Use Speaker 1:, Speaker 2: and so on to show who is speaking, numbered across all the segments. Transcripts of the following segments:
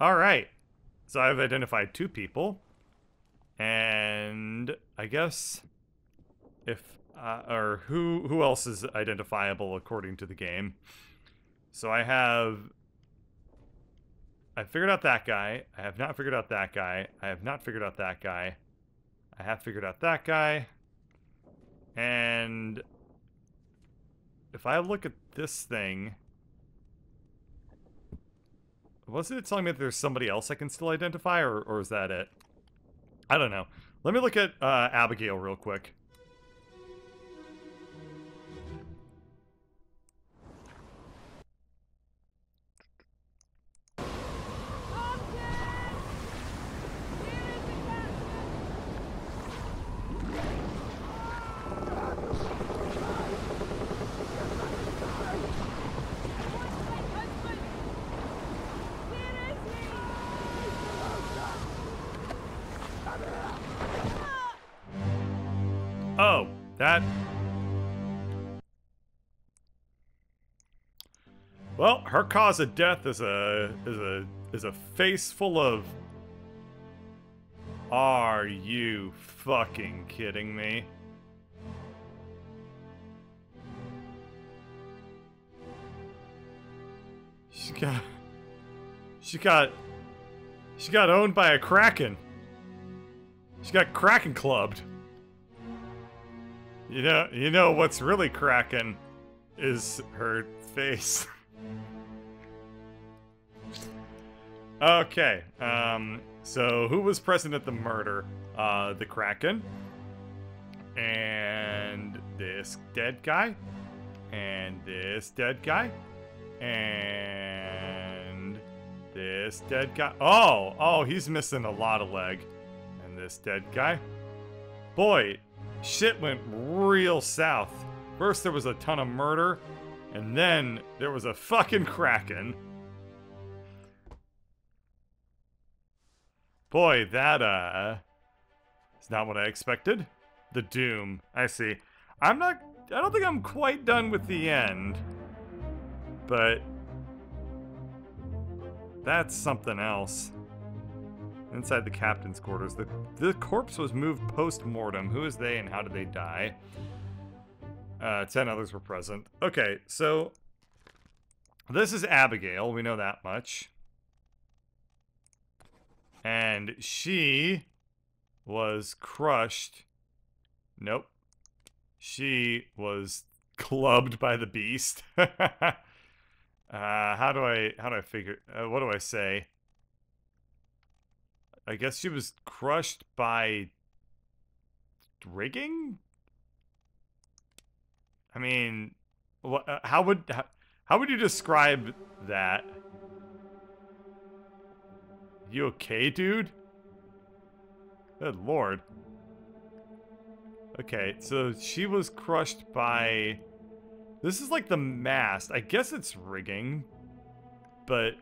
Speaker 1: All right. So I've identified two people. And I guess if uh, or who who else is identifiable according to the game? So I have I figured out that guy. I have not figured out that guy. I have not figured out that guy. I have figured out that guy. And if I look at this thing, wasn't it telling me that there's somebody else I can still identify, or, or is that it? I don't know. Let me look at uh, Abigail real quick. That. Well, her cause of death is a is a is a face full of. Are you fucking kidding me? She got. She got. She got owned by a kraken. She got kraken clubbed. You know, you know what's really cracking is her face. okay, um, so who was present at the murder? Uh, the Kraken, and this dead guy, and this dead guy, and this dead guy. Oh, oh, he's missing a lot of leg, and this dead guy. Boy, shit went real south. First there was a ton of murder, and then there was a fucking kraken. Boy, that uh is not what I expected. The doom. I see. I'm not I don't think I'm quite done with the end. But that's something else. Inside the captain's quarters, the, the corpse was moved post-mortem. Who is they and how did they die? Uh, ten others were present. Okay, so this is Abigail. We know that much. And she was crushed. Nope. She was clubbed by the beast. uh, how do I how do I figure? Uh, what do I say? I guess she was crushed by rigging. I mean? Uh, how would how, how would you describe that? You okay, dude? Good lord. Okay, so she was crushed by... This is like the mast. I guess it's rigging. But...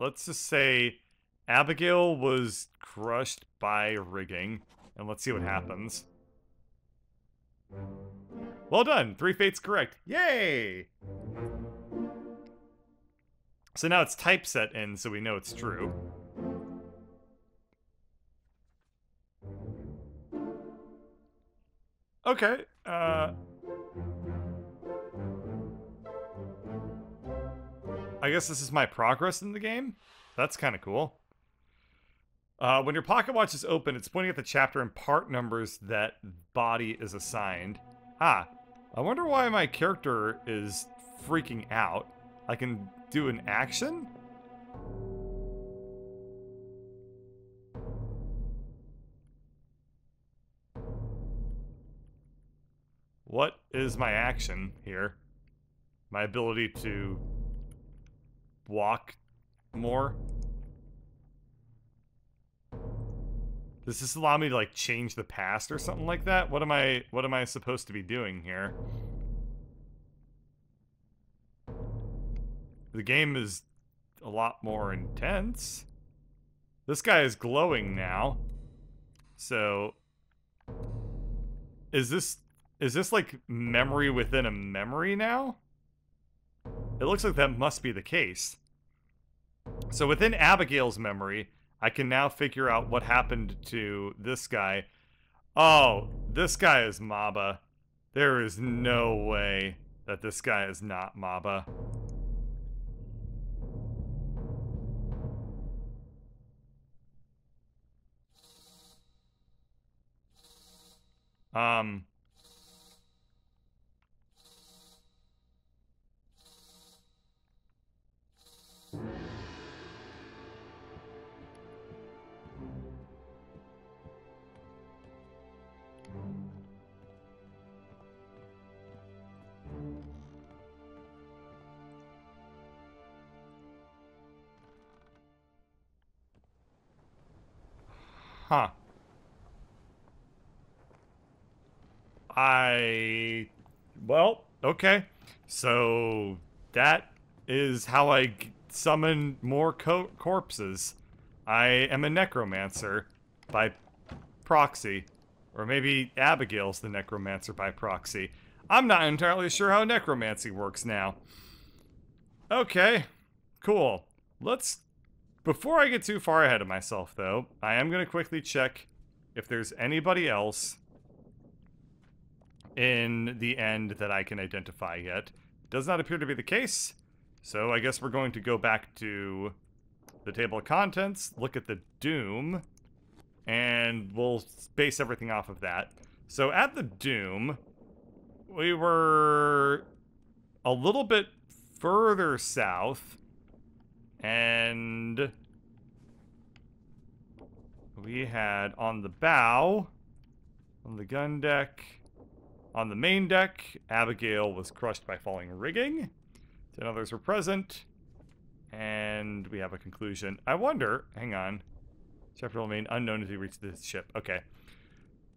Speaker 1: Let's just say... Abigail was crushed by rigging. And let's see what happens. Well done! Three fates correct. Yay! So now it's typeset in, so we know it's true. Okay, uh... I guess this is my progress in the game? That's kind of cool. Uh, when your pocket watch is open, it's pointing at the chapter and part numbers that body is assigned. Ah, I wonder why my character is freaking out. I can do an action? What is my action here? My ability to walk more? Does this allow me to like change the past or something like that? What am I what am I supposed to be doing here? The game is a lot more intense. This guy is glowing now. So is this is this like memory within a memory now? It looks like that must be the case. So within Abigail's memory, I can now figure out what happened to this guy. Oh, this guy is Maba. There is no way that this guy is not Maba. Um... Huh. I. Well, okay. So that is how I summon more co corpses. I am a necromancer by proxy. Or maybe Abigail's the necromancer by proxy. I'm not entirely sure how necromancy works now. Okay, cool. Let's before I get too far ahead of myself, though, I am going to quickly check if there's anybody else in the end that I can identify yet. Does not appear to be the case, so I guess we're going to go back to the table of contents, look at the Doom, and we'll base everything off of that. So at the Doom, we were a little bit further south and we had on the bow, on the gun deck, on the main deck, Abigail was crushed by falling rigging. Ten others were present. And we have a conclusion. I wonder, hang on. Chapter remain unknown as we reach the ship. Okay.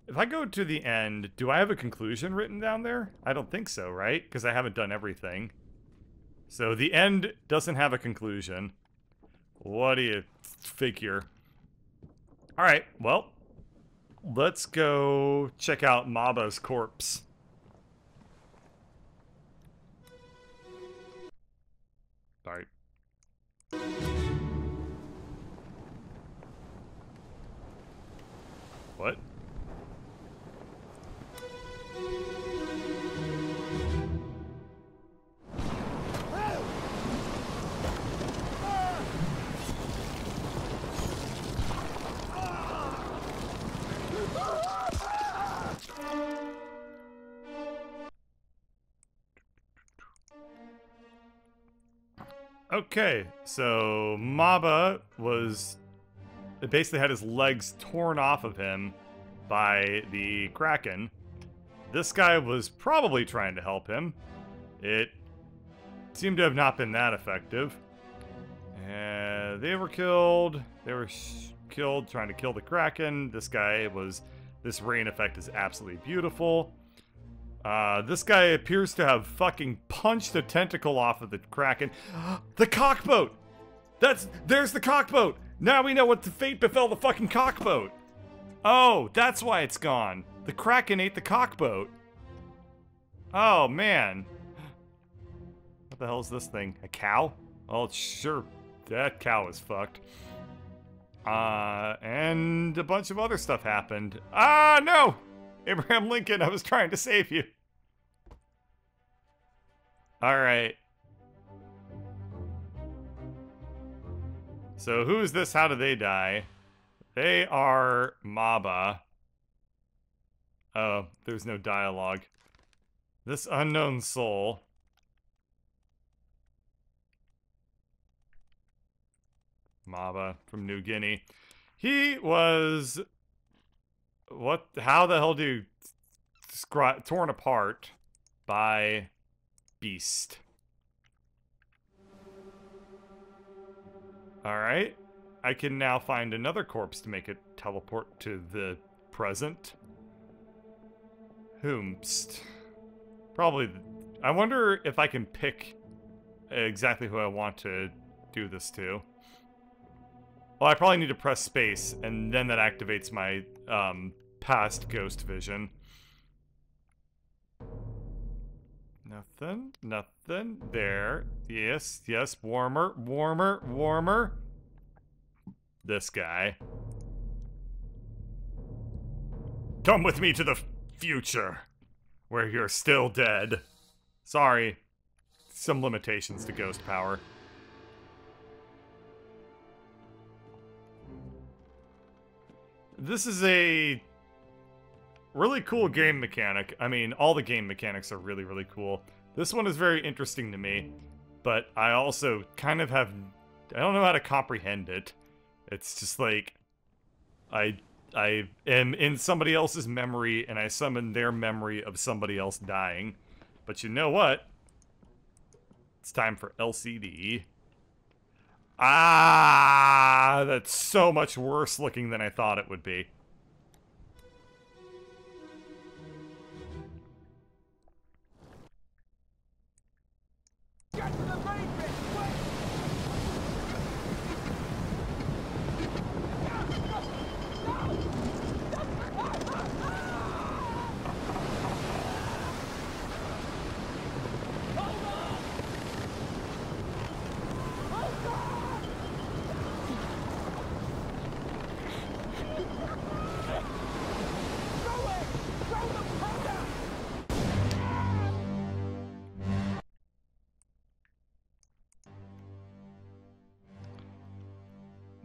Speaker 1: If I go to the end, do I have a conclusion written down there? I don't think so, right? Because I haven't done everything. So the end doesn't have a conclusion. What do you figure? Alright, well, let's go check out Maba's corpse. Sorry. What? Okay, so Maba was basically had his legs torn off of him by the Kraken. This guy was probably trying to help him. It seemed to have not been that effective. And they were killed. They were killed trying to kill the Kraken. This guy was... This rain effect is absolutely beautiful. Uh, this guy appears to have fucking punched a tentacle off of the Kraken. the cockboat! That's- there's the cockboat! Now we know what the fate befell the fucking cockboat! Oh, that's why it's gone. The Kraken ate the cockboat. Oh, man. What the hell is this thing? A cow? Oh, sure. That cow is fucked. Uh, and a bunch of other stuff happened. Ah, no! Abraham Lincoln, I was trying to save you. Alright. So who is this? How do they die? They are Maba. Oh, there's no dialogue. This unknown soul. Maba from New Guinea. He was what? How the hell do you torn apart by beast? All right. I can now find another corpse to make it teleport to the present. Whomst. Probably. I wonder if I can pick exactly who I want to do this to. Well, I probably need to press space, and then that activates my um, past ghost vision. Nothing, nothing. There. Yes, yes, warmer, warmer, warmer. this guy. Come with me to the future, where you're still dead. Sorry, some limitations to ghost power. This is a really cool game mechanic. I mean, all the game mechanics are really, really cool. This one is very interesting to me, but I also kind of have... I don't know how to comprehend it. It's just like... I I am in somebody else's memory, and I summon their memory of somebody else dying. But you know what? It's time for LCD. Ah, that's so much worse looking than I thought it would be.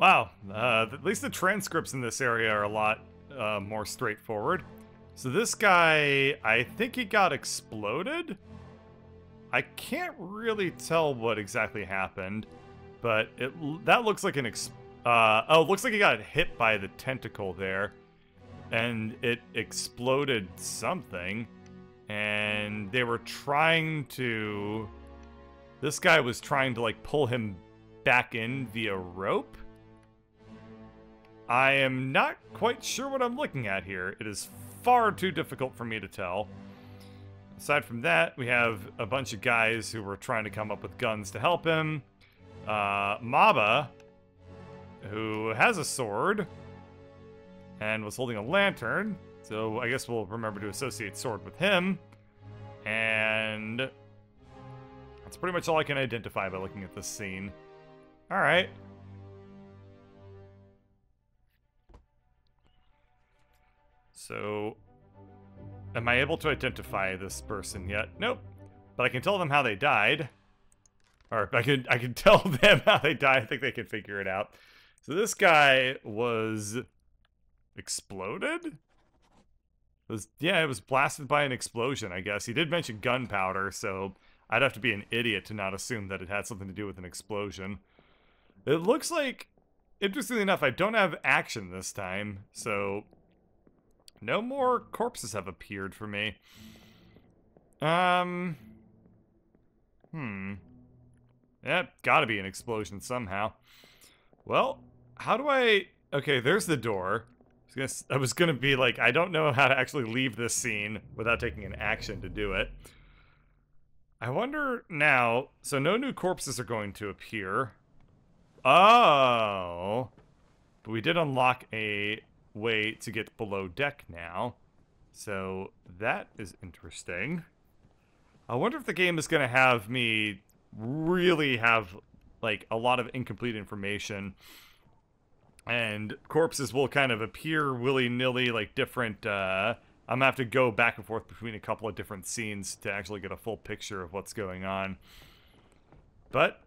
Speaker 1: Wow, uh, at least the transcripts in this area are a lot uh, more straightforward. So this guy, I think he got exploded? I can't really tell what exactly happened, but it that looks like an ex uh, oh, looks like he got hit by the tentacle there, and it exploded something, and they were trying to. This guy was trying to like pull him back in via rope. I am not quite sure what I'm looking at here. It is far too difficult for me to tell. Aside from that, we have a bunch of guys who were trying to come up with guns to help him. Uh, Maba, who has a sword and was holding a lantern. So I guess we'll remember to associate sword with him. And that's pretty much all I can identify by looking at this scene. All right. So, am I able to identify this person yet? Nope. But I can tell them how they died. Or I can I can tell them how they died. I think they can figure it out. So this guy was exploded? Was yeah, it was blasted by an explosion, I guess. He did mention gunpowder, so I'd have to be an idiot to not assume that it had something to do with an explosion. It looks like interestingly enough, I don't have action this time, so no more corpses have appeared for me. Um. Hmm. Yeah, gotta be an explosion somehow. Well, how do I... Okay, there's the door. I was, gonna, I was gonna be like, I don't know how to actually leave this scene without taking an action to do it. I wonder now... So no new corpses are going to appear. Oh. But we did unlock a way to get below deck now. So that is interesting. I wonder if the game is going to have me really have like a lot of incomplete information and corpses will kind of appear willy-nilly like different uh I'm gonna have to go back and forth between a couple of different scenes to actually get a full picture of what's going on. But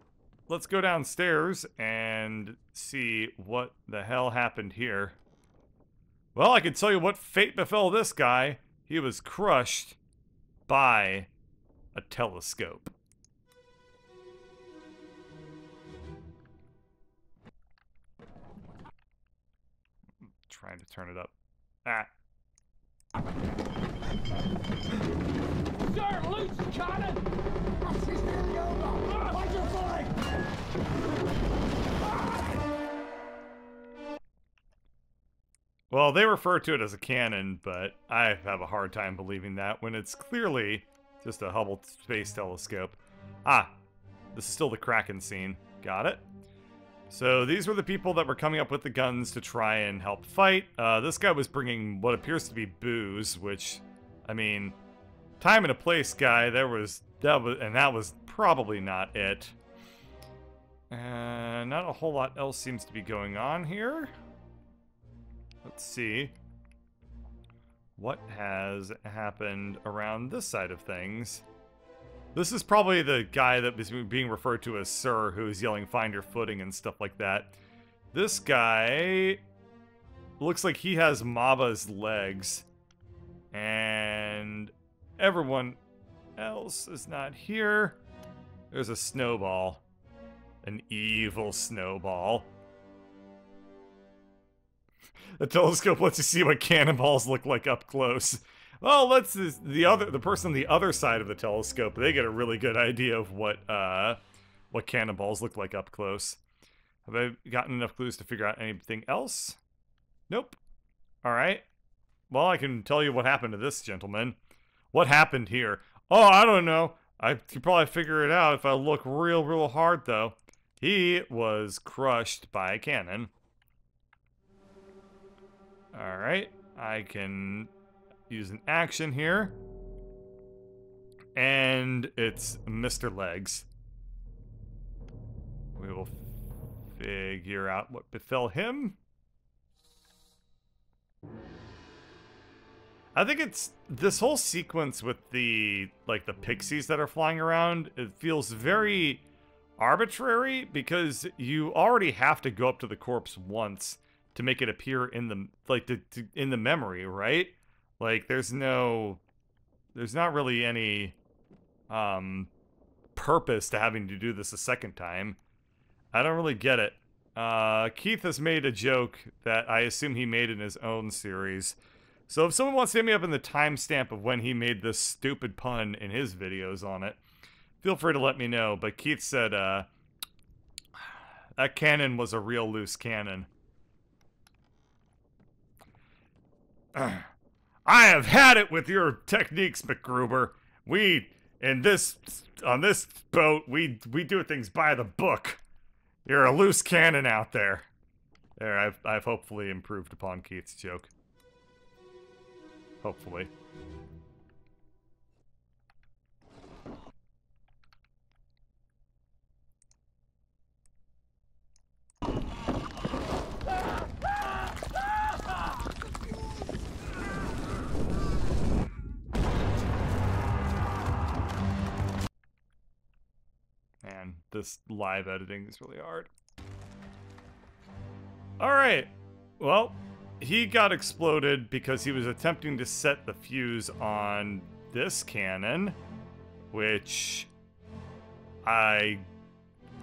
Speaker 1: let's go downstairs and see what the hell happened here. Well, I can tell you what fate befell this guy. He was crushed by a telescope. trying to turn it up. Ah. Sir, loose cannon! Well, they refer to it as a cannon, but I have a hard time believing that when it's clearly just a Hubble Space Telescope. Ah, this is still the Kraken scene. Got it. So these were the people that were coming up with the guns to try and help fight. Uh, this guy was bringing what appears to be booze, which, I mean, time and a place guy, there was, that was, and that was probably not it. And not a whole lot else seems to be going on here. Let's see. What has happened around this side of things? This is probably the guy that is being referred to as Sir, who's yelling, find your footing and stuff like that. This guy looks like he has Maba's legs. And everyone else is not here. There's a snowball. An evil snowball. The telescope lets you see what cannonballs look like up close. Well, let's the other the person on the other side of the telescope. They get a really good idea of what uh what cannonballs look like up close. Have I gotten enough clues to figure out anything else? Nope. All right. Well, I can tell you what happened to this gentleman. What happened here? Oh, I don't know. I could probably figure it out if I look real, real hard, though. He was crushed by a cannon. Alright, I can use an action here. And it's Mr. Legs. We will figure out what befell him. I think it's this whole sequence with the like the pixies that are flying around. It feels very arbitrary because you already have to go up to the corpse once to make it appear in the like to, to, in the memory, right? Like there's no there's not really any um purpose to having to do this a second time. I don't really get it. Uh, Keith has made a joke that I assume he made in his own series. So if someone wants to hit me up in the timestamp of when he made this stupid pun in his videos on it, feel free to let me know. But Keith said, uh, that cannon was a real loose cannon. I have had it with your techniques, MacGruber. We in this on this boat we we do things by the book. You're a loose cannon out there. There, I've I've hopefully improved upon Keith's joke. Hopefully. This live editing is really hard. Alright. Well, he got exploded because he was attempting to set the fuse on this cannon, which I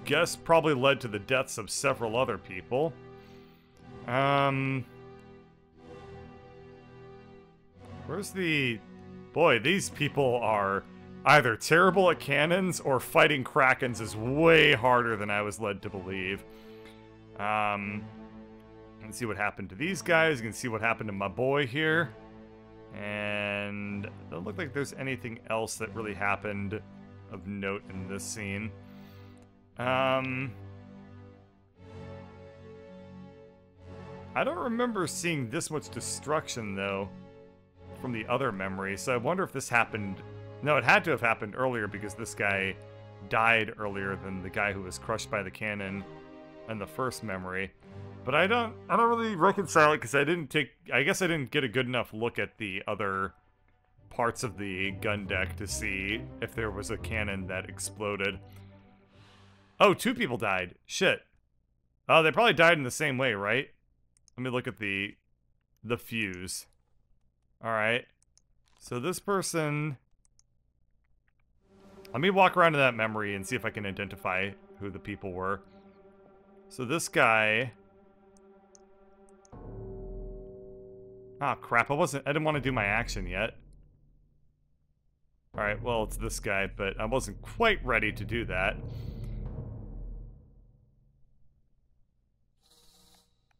Speaker 1: guess probably led to the deaths of several other people. Um... Where's the... Boy, these people are either terrible at cannons or fighting krakens is way harder than I was led to believe. Um, you can see what happened to these guys. You can see what happened to my boy here. And it doesn't look like there's anything else that really happened of note in this scene. Um, I don't remember seeing this much destruction, though, from the other memory, so I wonder if this happened no, it had to have happened earlier because this guy died earlier than the guy who was crushed by the cannon in the first memory. But I don't I don't really reconcile it because I didn't take I guess I didn't get a good enough look at the other parts of the gun deck to see if there was a cannon that exploded. Oh, two people died. Shit. Oh, they probably died in the same way, right? Let me look at the the fuse. All right. So this person let me walk around to that memory and see if I can identify who the people were. So this guy... Ah, oh, crap. I wasn't... I didn't want to do my action yet. Alright, well, it's this guy, but I wasn't quite ready to do that.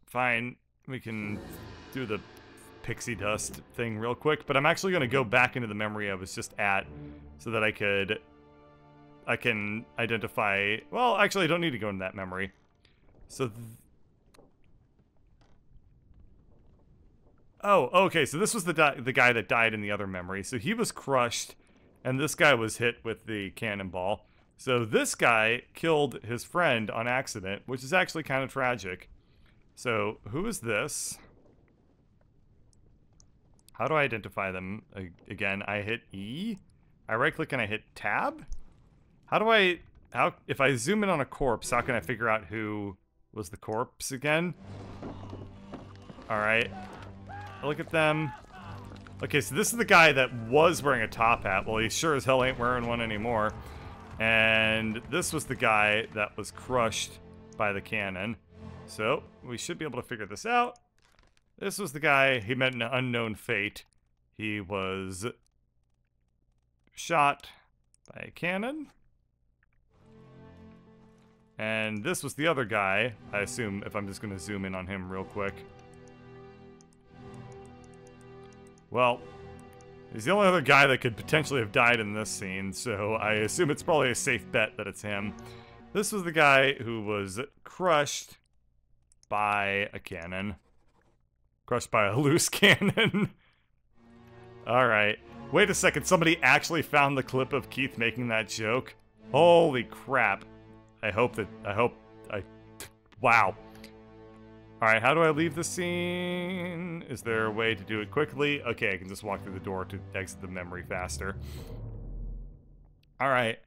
Speaker 1: Fine. We can do the pixie dust thing real quick, but I'm actually going to go back into the memory I was just at so that I could I can identify... Well, actually, I don't need to go into that memory. So... oh, okay, so this was the, the guy that died in the other memory. So he was crushed, and this guy was hit with the cannonball. So this guy killed his friend on accident, which is actually kind of tragic. So who is this? How do I identify them? Again, I hit E. I right click and I hit tab. How do I, how, if I zoom in on a corpse, how can I figure out who was the corpse again? All right. Look at them. Okay, so this is the guy that was wearing a top hat. Well, he sure as hell ain't wearing one anymore. And this was the guy that was crushed by the cannon. So, we should be able to figure this out. This was the guy, he met an unknown fate. He was shot by a cannon. And this was the other guy, I assume, if I'm just going to zoom in on him real quick. Well, he's the only other guy that could potentially have died in this scene, so I assume it's probably a safe bet that it's him. This was the guy who was crushed by a cannon. Crushed by a loose cannon. Alright. Wait a second, somebody actually found the clip of Keith making that joke? Holy crap. I hope that, I hope, I, wow. Alright, how do I leave the scene? Is there a way to do it quickly? Okay, I can just walk through the door to exit the memory faster. Alright,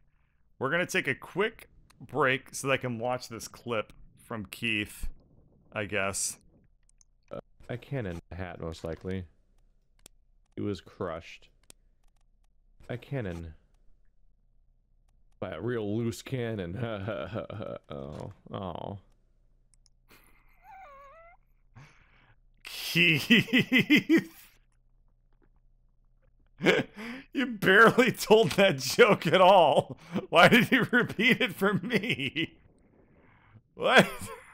Speaker 1: we're gonna take a quick break so that I can watch this clip from Keith, I guess.
Speaker 2: Uh, a cannon hat, most likely. He was crushed. A cannon. By a real loose cannon. oh, oh.
Speaker 1: Keith. you barely told that joke at all. Why did you repeat it for me? What?